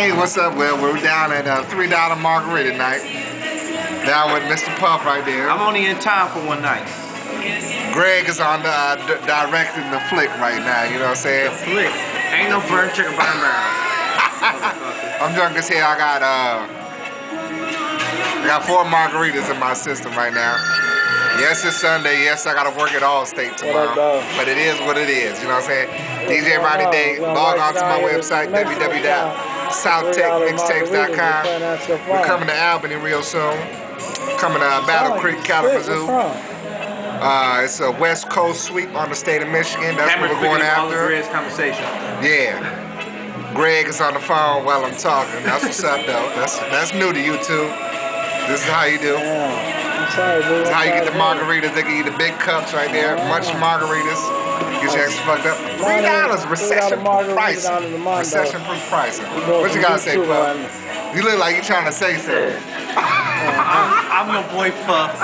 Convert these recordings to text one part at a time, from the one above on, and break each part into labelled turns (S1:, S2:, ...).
S1: Hey, what's up, Will? We're down at uh, $3 Margarita night. Down with Mr. Puff right there.
S2: I'm only in time for one night.
S1: Greg is on the uh, d- directing the flick right now, you know what I'm saying?
S2: Flick. Ain't no burn chicken burn barrels.
S1: I'm drunk as hell. I got uh I got four margaritas in my system right now. Yes, it's Sunday. Yes, I gotta work at Allstate tomorrow. But it is what it is, you know what I'm saying? DJ Rodney Day, log on to my website, www.southtechmixtapes.com. We're coming to Albany real soon. Coming to uh, Battle Creek, Kalamazoo. Uh, it's a West Coast sweep on the state of Michigan. That's
S2: Camera
S1: what we're going
S2: all the
S1: after.
S2: Greg's conversation.
S1: Yeah. Greg is on the phone while I'm talking. That's what's up, though. That's that's new to you too. This is how you do.
S3: I'm sorry, bro.
S1: This is how you get the margaritas. They give you the big cups right there. Much margaritas. Get fucked up. Three dollars recession proof pricing. Recession proof pricing. What you gotta say, Puff? You look like you trying to say something.
S2: I'm your boy Puff,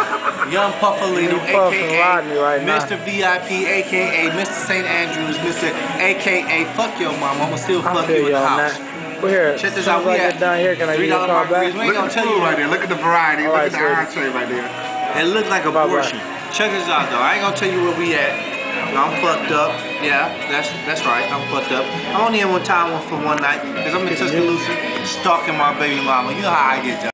S2: Young Puffalino, aka
S3: right.
S2: Mr. VIP, aka Mr. St. Andrews, Mr. aka Fuck your mom. I'ma still fuck you in
S3: you
S2: the house.
S3: We're here.
S2: Check this out. We
S3: I
S2: at
S3: down here, can I give
S2: three
S3: you a call
S2: margaritas.
S3: back?
S2: We ain't gonna tell you
S1: right there. Look at the variety.
S3: All
S1: Look
S3: right,
S1: at the
S3: sir.
S1: entree right there.
S2: It look like
S3: Bye-bye.
S2: abortion. Check this out though. I ain't gonna tell you where we at. I'm fucked up. Yeah, that's that's right. I'm fucked up. I'm only in one time for one night because I'm in Tuscaloosa stalking my baby mama. You know how I get down.